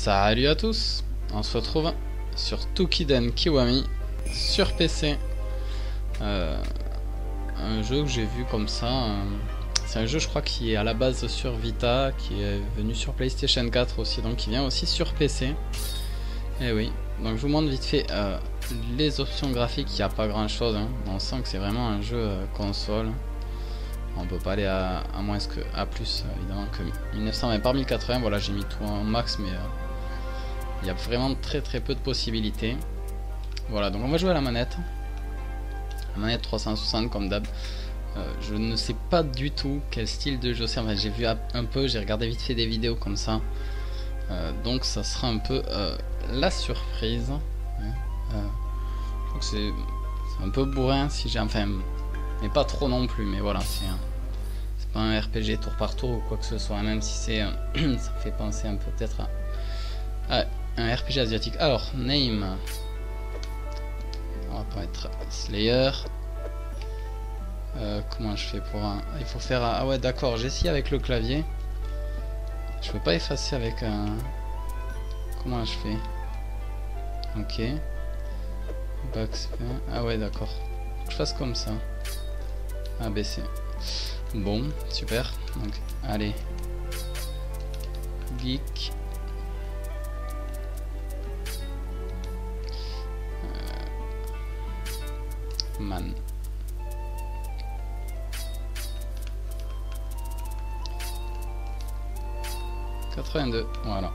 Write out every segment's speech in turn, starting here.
Salut à tous, on se retrouve sur Tukiden Kiwami sur PC. Euh, un jeu que j'ai vu comme ça. euh, c'est un jeu, je crois, qui est à la base sur Vita, qui est venu sur PlayStation 4 aussi, donc qui vient aussi sur PC. Et oui, donc je vous montre vite fait euh, les options graphiques. Il n'y a pas grand chose. hein. On sent que c'est vraiment un jeu console. On peut pas aller à, à moins que à plus évidemment que 1920 par 1080. Voilà, j'ai mis tout en max, mais il y a vraiment très très peu de possibilités. Voilà, donc on va jouer à la manette. La manette 360 comme d'hab. Euh, je ne sais pas du tout quel style de jeu c'est. Enfin, j'ai vu un peu, j'ai regardé vite fait des vidéos comme ça. Euh, donc ça sera un peu euh, la surprise. Euh, je trouve que c'est un peu bourrin si j'ai. Enfin, mais pas trop non plus. Mais voilà, c'est pas un RPG tour par tour ou quoi que ce soit. Même si c'est. ça fait penser un peu peut-être à, à un RPG asiatique. Alors, name. On va pas mettre Slayer. Euh, comment je fais pour un... Il faut faire... un- Ah ouais d'accord, j'ai essayé avec le clavier. Je peux pas effacer avec un... Comment je fais? Ok. Backspace. Ah ouais d'accord. Je fasse comme ça. ABC. Bon, super. Donc, allez. Geek. Man. « 82, voilà.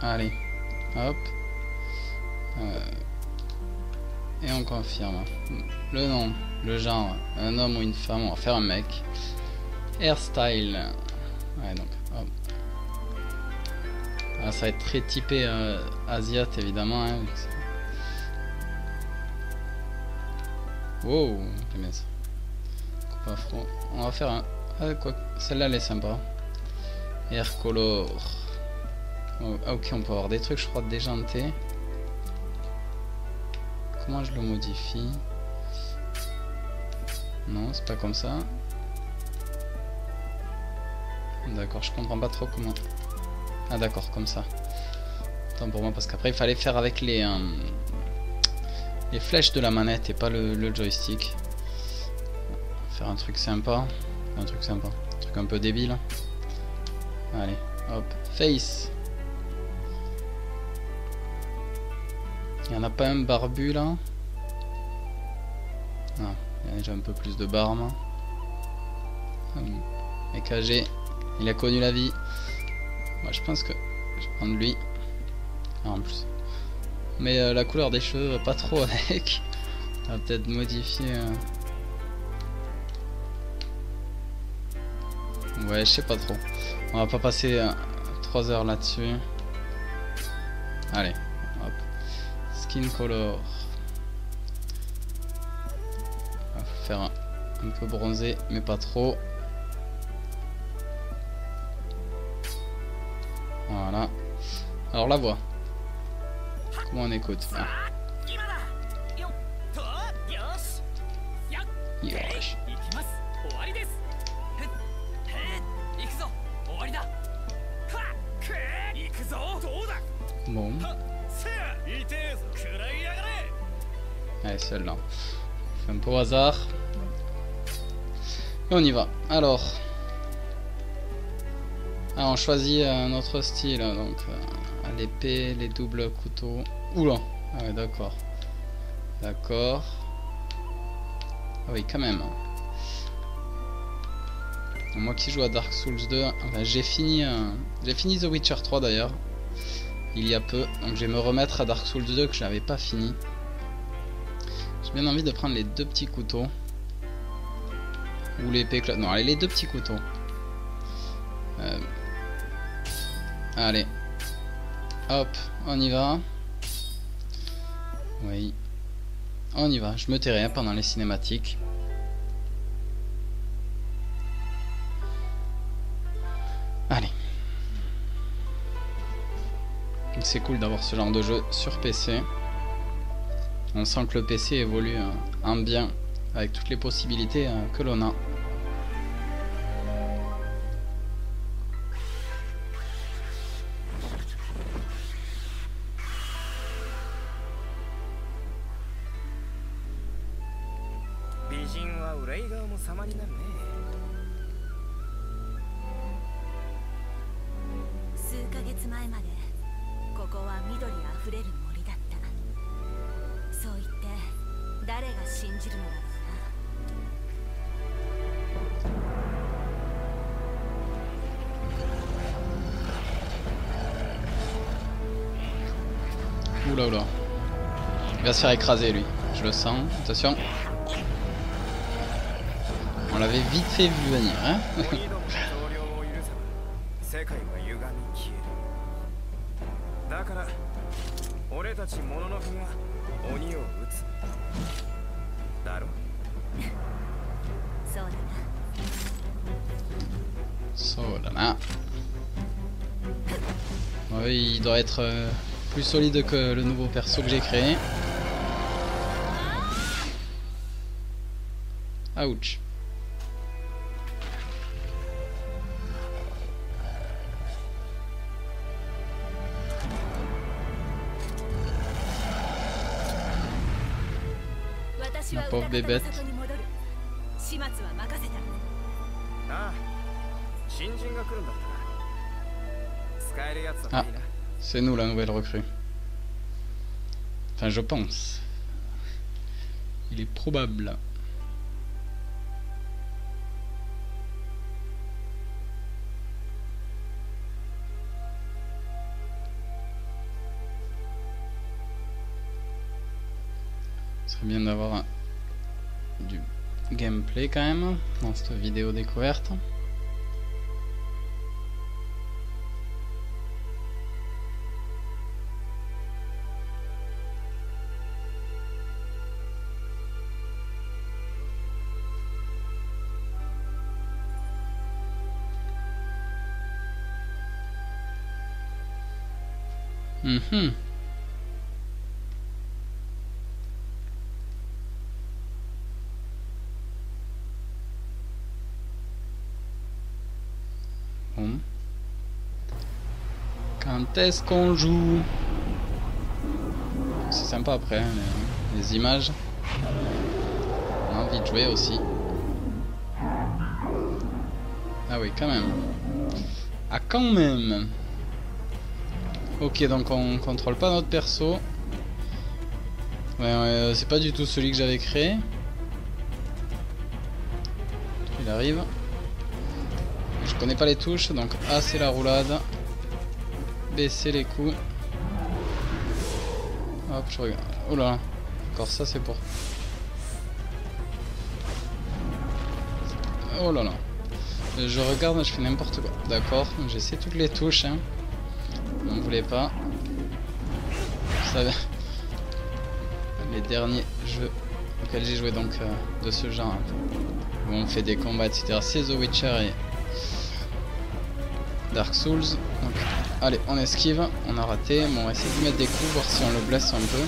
Allez, hop. Euh, et on confirme. Le nom, le genre, un homme ou une femme, on va faire un mec. Hairstyle. Ouais, donc. Ah, ça va être très typé euh, asiat, évidemment. Hein, wow, bien ça. Coupe afro. On va faire un. Ah, quoi. Celle-là, elle est sympa. Air color. Oh, ah, ok, on peut avoir des trucs, je crois, déjantés. Comment je le modifie? Non, c'est pas comme ça. D'accord, je comprends pas trop comment. Ah d'accord, comme ça. Attends pour moi parce qu'après il fallait faire avec les euh, les flèches de la manette et pas le, joystick. Faire un truc sympa, un truc sympa, un truc un peu débile. Allez, hop, face. Il y en a pas un barbu là? Non, il y a déjà un peu plus de barbe. Hum, EKG, il a connu la vie. Moi je pense que je vais prendre lui. Ah, en plus. Mais euh, la couleur des cheveux, pas trop avec. On va peut-être modifier. euh. Ouais, je sais pas trop. On va pas passer 3 heures là-dessus. Allez, hop. Skin color. On va faire un, un peu bronzé, mais pas trop. Voilà. Alors la voix ou on écoute Bon. Allez, celle-là. Un peu au hasard. Et on y va. Alors. Alors on choisit un autre style, donc euh, l'épée, les doubles couteaux. Oula. Ah d'accord. D'accord. Ah oui, quand même. Moi qui joue à Dark Souls 2, enfin, j'ai fini, euh, j'ai fini The Witcher 3 d'ailleurs, il y a peu, donc je vais me remettre à Dark Souls 2 que je n'avais pas fini. J'ai bien envie de prendre les deux petits couteaux. Ou l'épée cla- Non, allez, les deux petits couteaux. Euh, Allez. Hop, on y va. Oui. On y va. Je me tairai hein, pendant les cinématiques. Allez. C'est cool d'avoir ce genre de jeu sur PC. On sent que le PC évolue euh, en bien avec toutes les possibilités euh, que l'on a. 信じるのだろうな Oula oula. Il va se faire écraser lui. Je le sens. Attention. On l'avait vite fait vu venir, hein il doit être euh, plus solide que le nouveau perso que j'ai créé. Ouch. 私は Ma pauvre 歌方の bébête 里に戻る始末は任せたああ新人が来るんだった ah, c'est nous la nouvelle recrue. Enfin, je pense. Il est probable. Ce serait bien d'avoir du gameplay quand même dans cette vidéo découverte. Mhm. Quand est-ce qu'on joue? C'est sympa après, hein, les, les images. On a envie de jouer aussi. Ah oui, quand même. Ah quand même? Ok, donc on contrôle pas notre perso. Ouais, euh, c'est pas du tout celui que j'avais créé. Il arrive. Je connais pas les touches, donc A c'est la roulade. B c'est les coups. Hop, je regarde. Oh là. Encore ça c'est pour... Oh là là. Je regarde, je fais n'importe quoi. D'accord, j'essaie toutes les touches. Hein. On ne voulait pas. Savez, les derniers jeux auxquels j'ai joué donc euh, de ce genre, où on fait des combats, etc. C'est The Witcher et Dark Souls. Donc, allez, on esquive, on a raté. Bon, on va essayer de mettre des coups, voir si on le blesse un peu.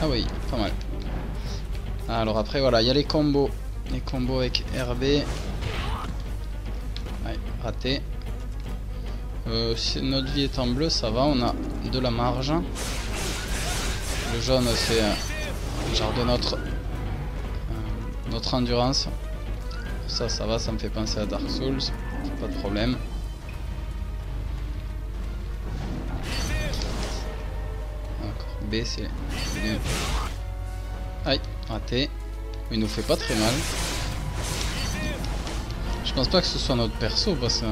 Ah oui, pas mal. Alors après, voilà, il y a les combos. Les combos avec RB. Ouais, raté. Euh, si notre vie est en bleu, ça va, on a de la marge. Le jaune, c'est euh, genre de notre, euh, notre endurance. Ça, ça va, ça me fait penser à Dark Souls, pas de problème. D'accord, B, c'est... Aïe, raté. Il nous fait pas très mal. Je pense pas que ce soit notre perso, parce que...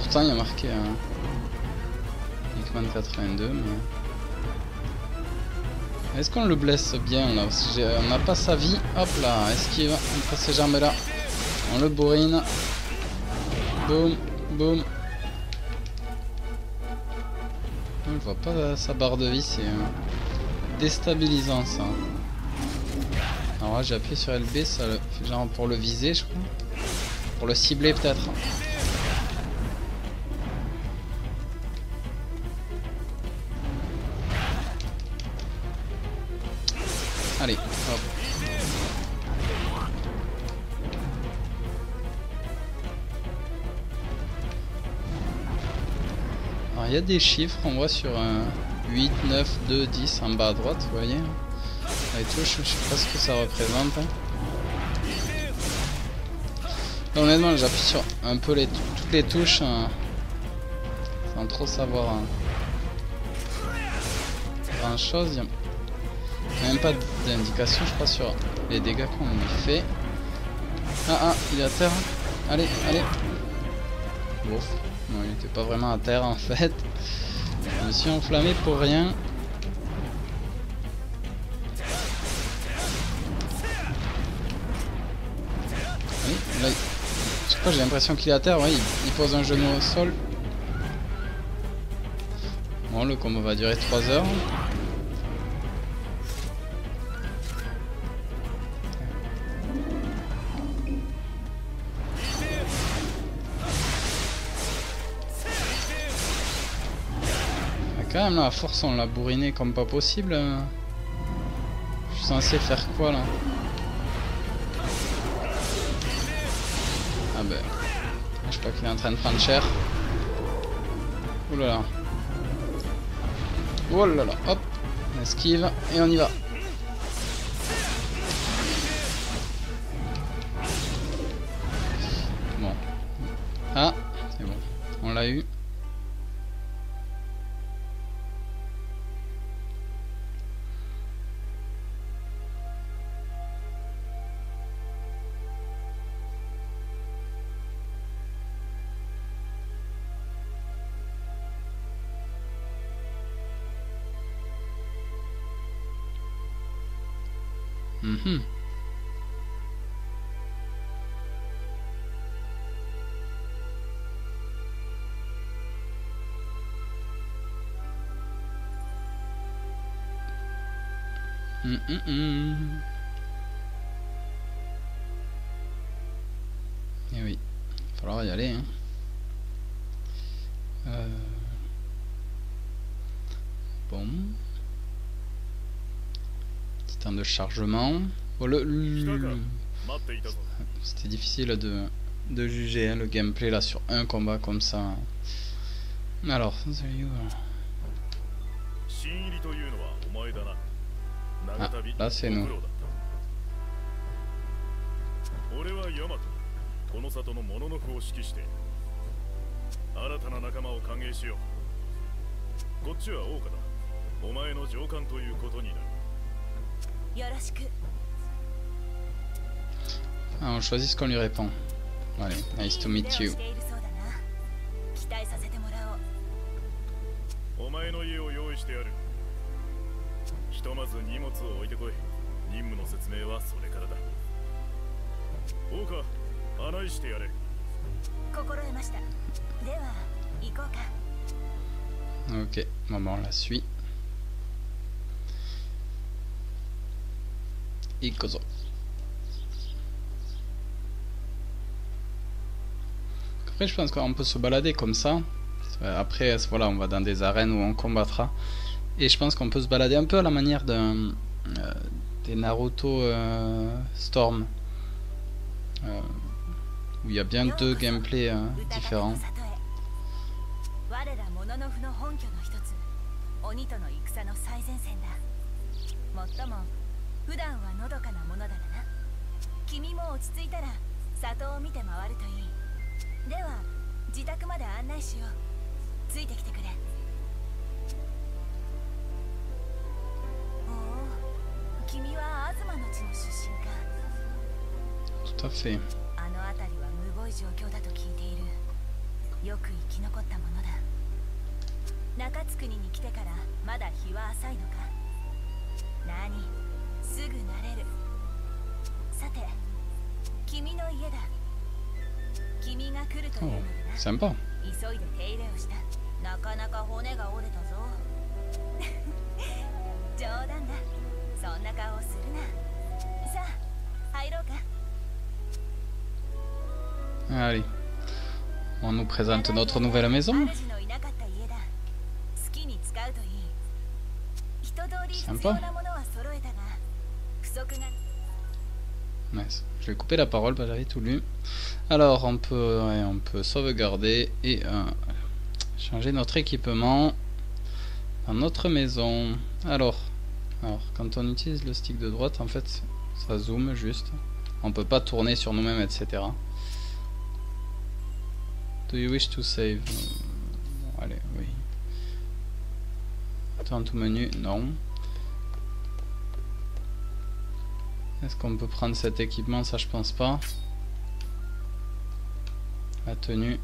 Pourtant, il y a marqué un Hickman 82, mais... Est-ce qu'on le blesse bien là? On n'a pas sa vie. Hop là, esquive. Passe ces jambes là. On le bourrine. Boum, boum. On voit pas euh, sa barre de vie, c'est euh, déstabilisant ça. Alors là, j'ai appuyé sur LB, ça le genre pour le viser, je crois. Pour le cibler peut-être. Il y a des chiffres, on voit sur un 8, 9, 2, 10 en bas à droite, vous voyez, les touches, je sais pas ce que ça représente. honnêtement, j'appuie sur un peu toutes les touches hein, sans trop savoir hein, grand chose. Il n'y a même pas d'indication, je crois, sur les dégâts qu'on lui fait. Ah ah, il est à terre. Allez, allez. Non, il était pas vraiment à terre en fait. Je me suis enflammé pour rien. là, je sais pas, j'ai l'impression qu'il est à terre. Ouais, il, pose un genou au sol. Bon, le combat va durer 3 heures. Quand même là, à force on l'a bourriné comme pas possible. Je suis censé faire quoi là? Ah ben... Je sais pas qu'il est en train de prendre cher. Ouh là là. Là là, hop. On esquive et on y va. Mhm. Mm -mm -mm. Eh oui, il va falloir y aller. Hein. Euh... Bon de chargement. C'était difficile de, de juger hein, le gameplay là sur un combat comme ça. Alors, ah, là c'est nous. Ah, on choisit ce qu'on lui répond. Allez, nice to meet you. Ok, maman la suit. 行こうか Ok, maman la suit. Après, je pense qu'on peut se balader comme ça. Après, voilà, on va dans des arènes où on combattra. Et je pense qu'on peut se balader un peu à la manière d'un euh, des Naruto euh, Storm. Euh, où il y a bien deux gameplays différents. 普段はのどかなものだがな。君も落ち着いたら里を見て回るといい。では自宅まで案内しよう。ついてきてくれ。おお君は東の地の出身か。Tout à fait あの辺りはむごい状況だと聞いている。よく生き残ったものだ。中津国に来てからまだ日は浅いのか。何すぐ慣れる。さて君の家だ。君が来るというのでな。急いで手入れをした。なかなか骨が折れたぞ。冗談だ。そんな顔するな。さあ入ろうか。Allez, on nous présente notre nouvelle maison. Sympa. Je vais couper la parole, parce que j'avais tout lu. Alors, on peut, sauvegarder et euh, changer notre équipement dans notre maison. Alors, quand on utilise le stick de droite, en fait, ça zoome juste. On peut pas tourner sur nous-mêmes, etc. Do you wish to save? Allez, oui. Turn to menu, non. Est-ce qu'on peut prendre cet équipement? Ça, je pense pas. La tenue.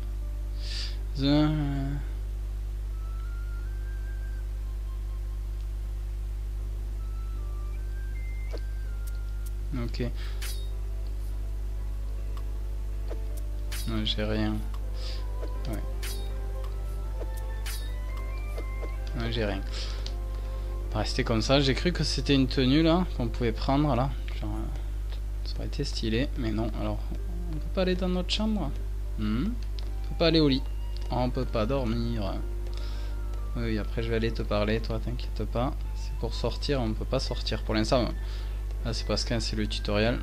Ok. Non, j'ai rien. Ouais. Non, j'ai rien. Rester comme ça. J'ai cru que c'était une tenue là qu'on pouvait prendre là. Genre, ça aurait été stylé, mais non. Alors, on peut pas aller dans notre chambre? Hmm? On peut pas aller au lit. On peut pas dormir. Oui, après je vais aller te parler, toi t'inquiète pas. C'est pour sortir, on peut pas sortir pour l'instant. Là c'est parce que c'est le tutoriel.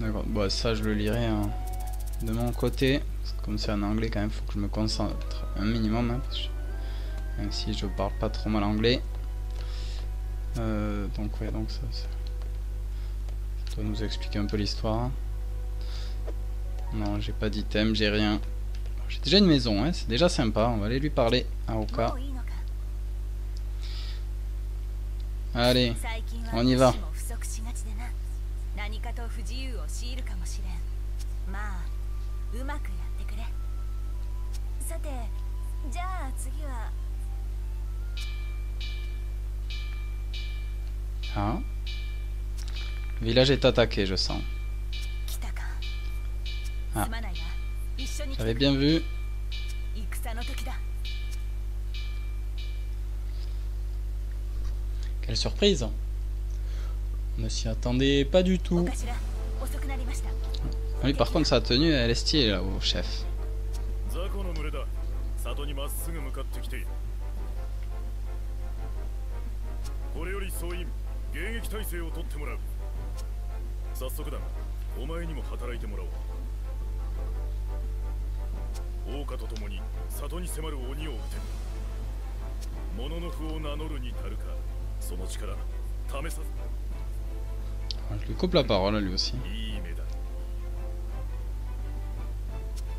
D'accord, bon ça je le lirai hein. de mon côté. comme c'est en anglais quand même, faut que je me concentre un minimum. Hein, même si je parle pas trop mal anglais. Euh, donc ouais, donc ça, ça, doit nous expliquer un peu l'histoire. Non, j'ai pas d'item, j'ai rien. J'ai déjà une maison, hein, c'est déjà sympa. On va aller lui parler à Oka. Allez, on y va. Le village est attaqué, je sens. Ah. J'avais bien vu. Quelle surprise On ne s'y attendait pas du tout. Oui, par contre, sa tenue, elle est stylée, là, au chef. 迎撃態勢を取ってもらう。早速だがお前にも働いてもらおう。王家と共に里に迫る鬼を撃て。物の符を名乗るに足るか。その力試さず。Je lui coupe la parole à lui aussi.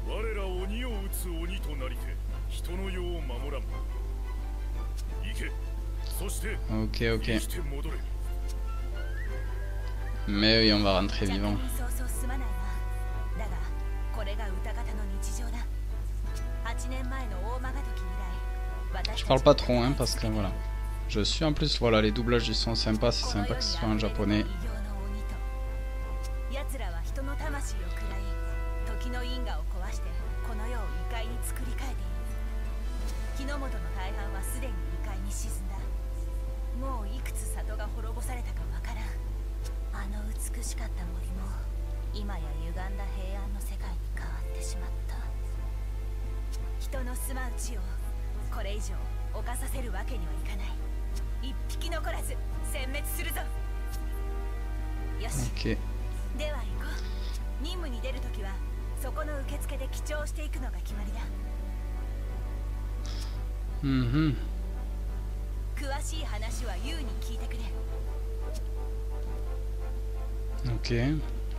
我ら鬼を撃つ鬼となりて人の世を守らん。行け。そして Ok ok Mais oui, on va rentrer vivant. Je parle pas trop, hein, parce que voilà. Je suis en plus, voilà, les doublages ils sont sympas, c'est sympa que ce soit en japonais. あの美しかった森も今や歪んだ平安の世界に変わってしまった。人の住まう地をこれ以上犯させるわけにはいかない。一匹残らず殲滅するぞ。よし、okay. では行こう。任務に出るときはそこの受付で記帳していくのが決まりだ。うんうん詳しい話はユウに聞いてくれ Ok,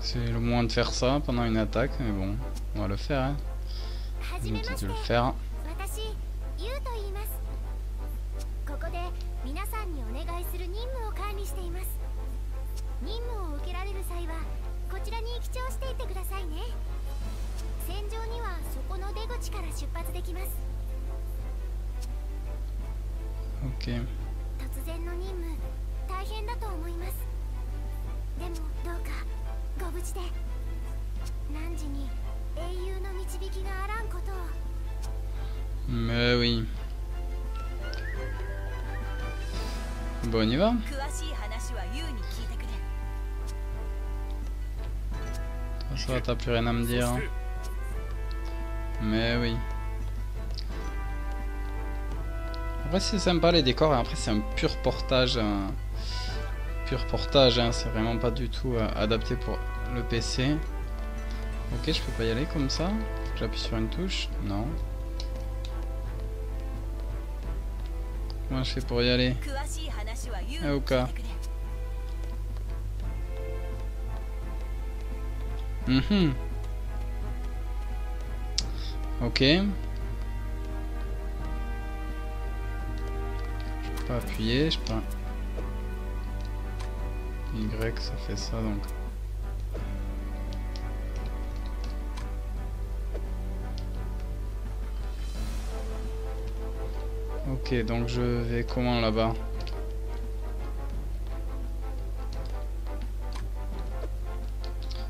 c'est le moins de faire ça pendant une attaque, mais bon, on va le faire. Hein. On de le faire. 任務を受けられる際はこちらに記帳していってくださいね戦場にはそこの出口から出発できます OK 突然の任務大変だと思います でもどうかご無事で汝に英雄の導きがあらんことを Mais oui. Bon, on y va Ça, t'as plus rien à me dire. Mais oui. Après, c'est sympa les décors, et après, c'est un pur portage. Un pur portage, hein, c'est vraiment pas du tout euh, adapté pour le PC. Ok, je peux pas y aller comme ça J'appuie sur une touche Non. Comment je fais pour y aller ah, Aoka. Mm -hmm. Ok. Je peux pas appuyer, je peux. Y, ça fait ça donc. Ok, donc je vais comment là-bas?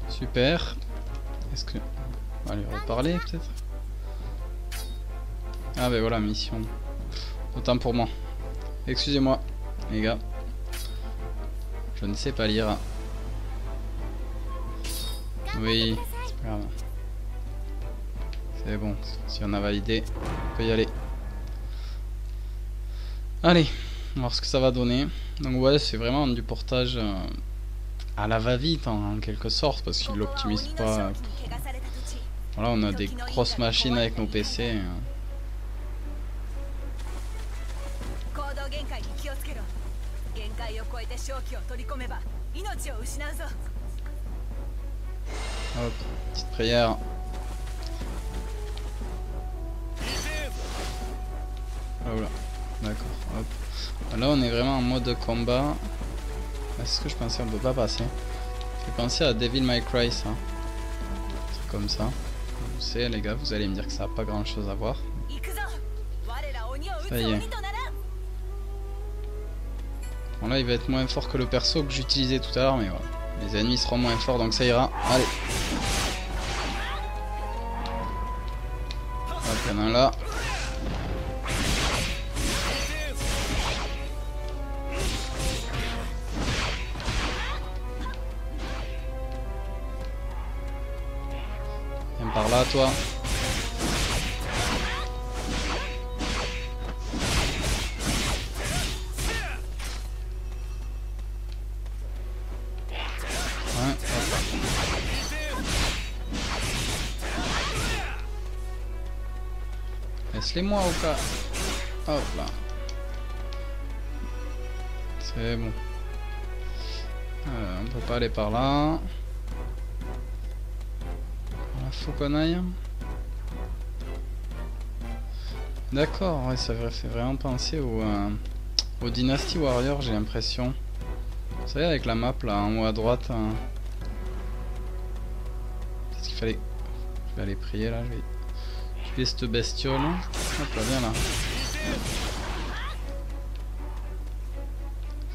Super. Est-ce que... On va lui reparler peut-être? Ah ben voilà, mission. Autant pour moi. Excusez-moi, les gars. Je ne sais pas lire. Oui, c'est grave. C'est bon, si on a validé, on peut y aller. Allez, on va voir ce que ça va donner. Donc ouais, c'est vraiment du portage euh, à la va-vite hein, en, quelque sorte, parce qu'ils l'optimisent pas. Voilà, on a des grosses machines avec nos PC. Hein. Hop, petite prière. Ah, voilà, d'accord, hop. Là on est vraiment en mode combat. Ah, c'est ce que je pensais, on peut pas passer. J'ai pensé à Devil May Cry ça. C'est comme ça. Vous savez les gars, vous allez me dire que ça n'a pas grand chose à voir. Ça y est. Bon là il va être moins fort que le perso que j'utilisais tout à l'heure mais voilà. Les ennemis seront moins forts donc ça ira. Allez. Hop, il y en a un là. Viens par là toi. Laisse-les-moi au cas. Hop là. C'est bon. Euh, on peut pas aller par là. Voilà, faut qu'on aille. D'accord, ça fait vraiment penser au, euh, au Dynasty Warrior, j'ai l'impression. Vous savez, avec la map là en haut à droite. hein. Qu'est-ce qu'il fallait Je vais aller prier là, je vais tuer cette bestiole. Hop là, viens là.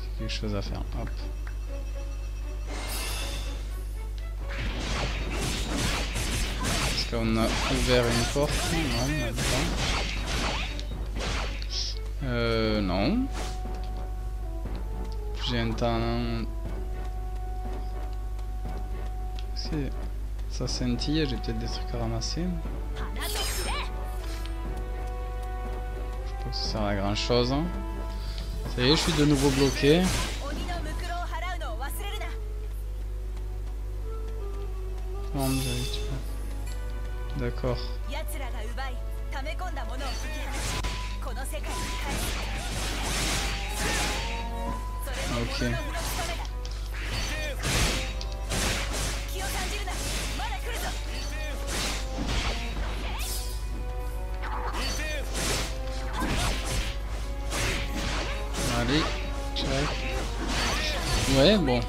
J'ai quelque chose à faire. Hop. Est-ce qu'on a ouvert une porte Non. Euh, non. J'ai un temps. C'est- Ça scintille, j'ai peut-être des trucs à ramasser. Ça sert à grand chose. Ça y est, je suis de nouveau bloqué. 鬼の Ouais, bon.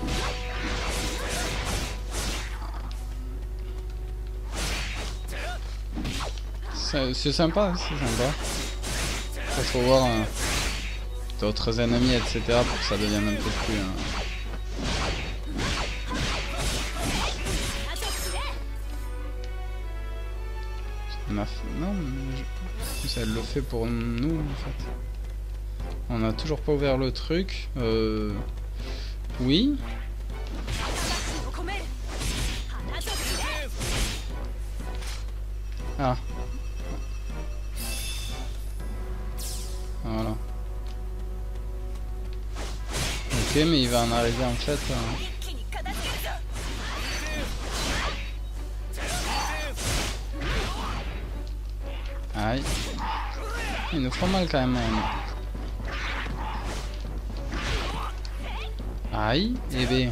C'est sympa, c'est sympa. Il faut voir hein, d'autres ennemis, etc. pour que ça devienne un peu plus... Hein. On. Non, ça le fait pour nous en fait. On n'a toujours pas ouvert le truc. Euh... Oui Ah. Voilà. Ok, mais il va en arriver en fait. Euh. Aïe. Il nous faut mal quand même. Aïe, et B.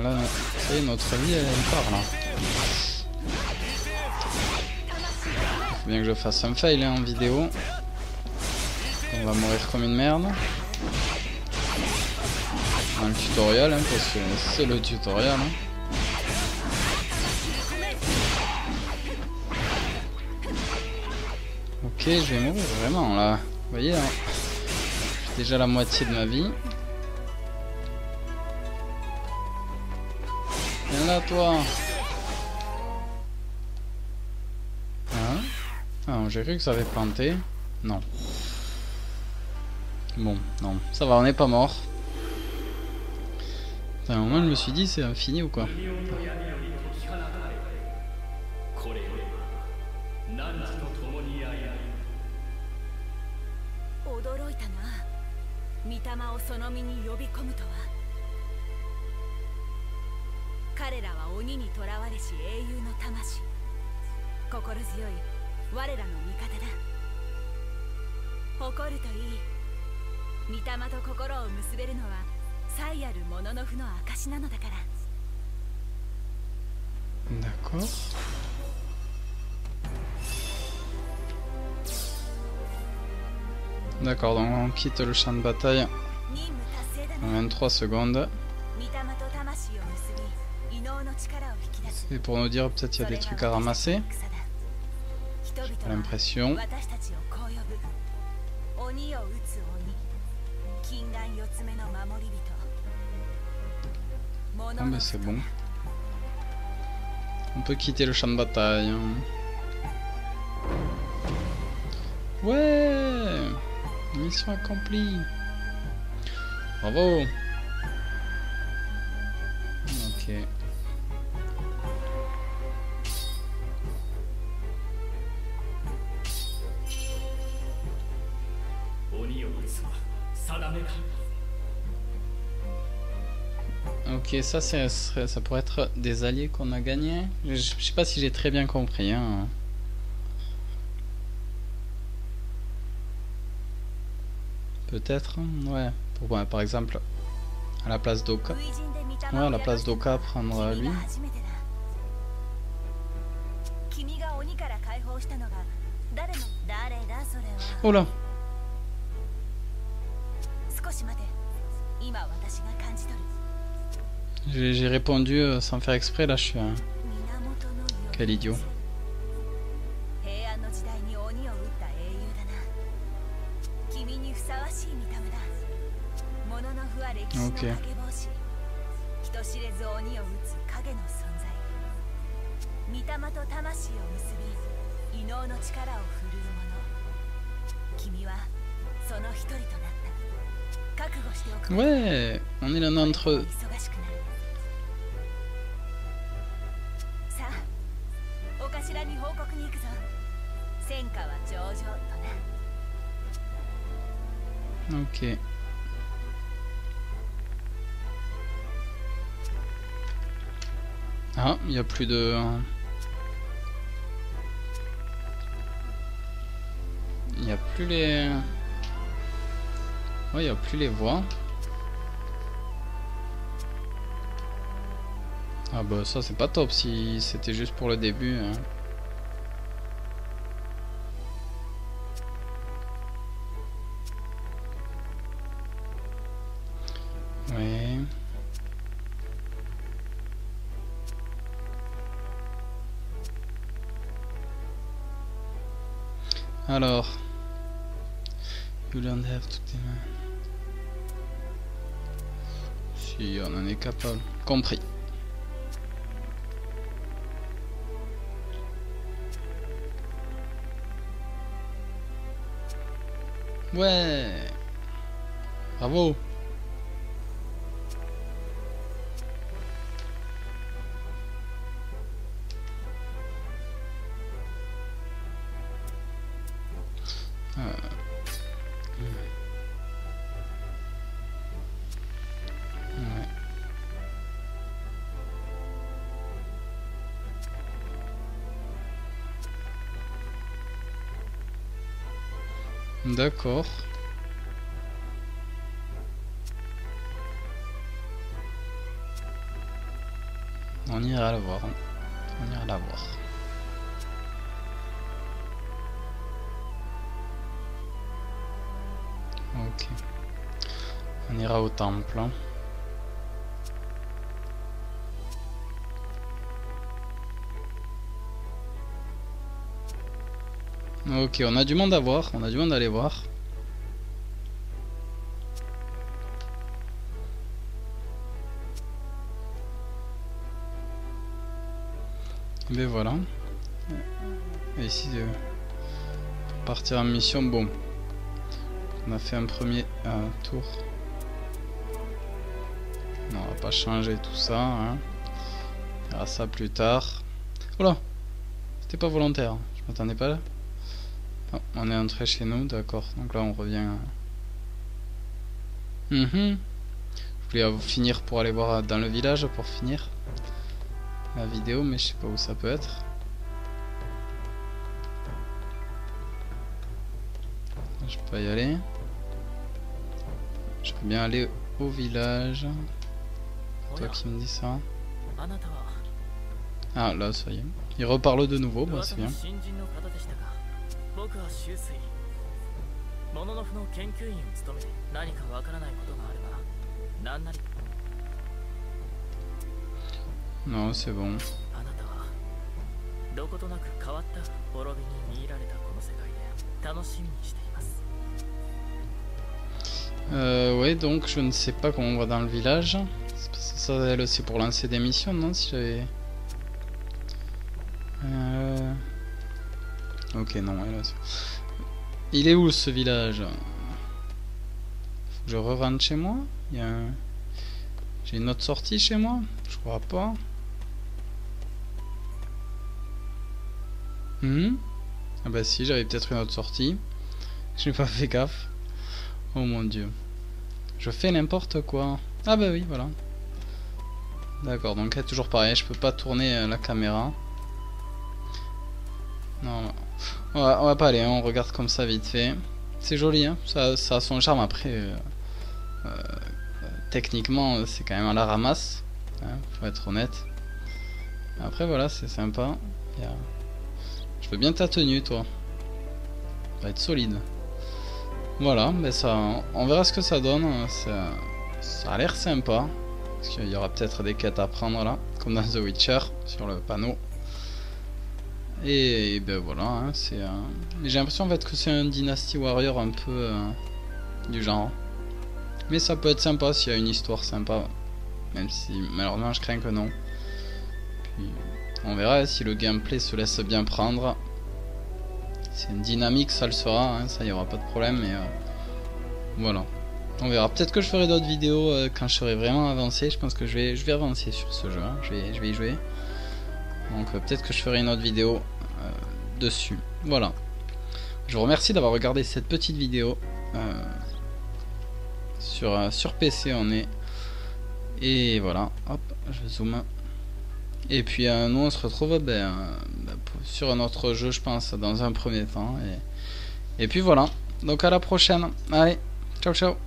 Là, ça y est, notre vie, elle, part là. Faut bien que je fasse un fail hein, en vidéo. On va mourir comme une merde. Dans le tutoriel, hein, parce que c'est le tutoriel. hein. Ok, je vais mourir vraiment là. Vous voyez, hein. j'ai déjà la moitié de ma vie. Là, toi. Hein Ah, j'ai cru que ça avait planté. Non. Bon, non, ça va, on n'est pas mort. À un moment, je me suis dit, c'est fini ou quoi 彼らは鬼に囚われし英雄の魂。心強い我らの味方だ。誇るといい。御霊と心を結べるのは最あるものの符の証なのだから。D'accord. D'accord, donc on quitte le champ de bataille 任務達成だ en な23 secondes. C'est pour nous dire peut-être qu'il y a des trucs à ramasser. J'ai l'impression. Ah mais c'est bon. On peut quitter le champ de bataille. Hein. Ouais Mission accomplie Bravo Ok, ça, ça, ça pourrait être des alliés qu'on a gagnés. Je, je sais pas si j'ai très bien compris. Hein. Peut-être, ouais. Pour, par exemple, à la place d'Oka. Ouais, à la place d'Oka, prendre lui. Oh là j'ai répondu euh, sans faire exprès, là je suis un... Quel idiot. Ok. Ouais, on est l'un d'entre eux. お頭に報告に行くぞ戦果は上々とな Ok. Ah, il n'y a plus de... Il n'y a plus les... Ouais, il n'y a plus les voix. Ah bah ça c'est pas top si c'était juste pour le début. hein. Alors. You don't have to. Si on en est capable. Compris. Ouais. Bravo. Euh, D'accord. On ira la voir. On ira la voir. Ok. On ira au temple. Hein. Ok, on a du monde à voir, on a du monde à aller voir. Et ben voilà. Et ici, euh, pour partir en mission, bon. On a fait un premier euh, tour. Non, on va pas changer tout ça. Hein. On verra ça plus tard. Oula C'était pas volontaire. Je m'attendais pas là. Oh, on est entré chez nous, d'accord. Donc là, on revient. À... Mm. Je voulais finir pour aller voir dans le village pour finir la vidéo, mais je sais pas où ça peut être. Je peux pas y aller. Je peux bien aller au village. Toi qui me dis ça. Ah là, ça y est. Il reparle de nouveau, bah, c'est bien. 新人の方でしたか僕は修水モノノフの研究員を務めて何かわからないことがあれば何なり Non, c'est bon. あなたはどことなく変わった滅びに見入られたこの世界で楽しみにしています Euh, ouais, donc je ne sais pas comment on va dans le village. C'est parce que Ça, elle, c'est pour lancer des missions, non Si j'avais. Ok, non, elle, Il est où ce village Faut que je chez moi J'ai une autre sortie chez moi Je crois pas. Hmm ah bah si, j'avais peut-être une autre sortie. Je n'ai pas fait gaffe. Oh mon dieu. Je fais n'importe quoi. Ah bah oui, voilà. D'accord, donc là, toujours pareil, je peux pas tourner euh, la caméra. Non, on va, pas aller, hein, on regarde comme ça vite fait. C'est joli, hein, ça, a son charme après. euh, euh, techniquement, c'est quand même à la ramasse, hein, faut être honnête. Après, voilà, c'est sympa. Je veux bien ta tenue, toi. Ça va être solide. Voilà, mais ça, on verra ce que ça donne. Ça, ça a l'air sympa. Parce qu'il y aura peut-être des quêtes à prendre là, comme dans The Witcher, sur le panneau. Et, ben voilà, hein, c'est. euh, J'ai l'impression en fait que c'est un Dynasty Warrior un peu euh, du genre. Mais ça peut être sympa s'il y a une histoire sympa. Même si malheureusement je crains que non. Puis on verra si le gameplay se laisse bien prendre. C'est une dynamique, ça le sera, hein, ça y aura pas de problème, mais euh, voilà. On verra. Peut-être que je ferai d'autres vidéos quand je serai vraiment avancé. Je pense que je vais, je vais avancer sur ce jeu. hein. Je, vais, je vais y jouer. Donc euh, peut-être que je ferai une autre vidéo euh, dessus. Voilà. Je vous remercie d'avoir regardé cette petite vidéo. euh, sur, sur PC on est. Et voilà. Hop, je zoome. Et puis nous on se retrouve ben, ben, sur un autre jeu je pense dans un premier temps. Et, et puis voilà. Donc à la prochaine. Allez, ciao ciao.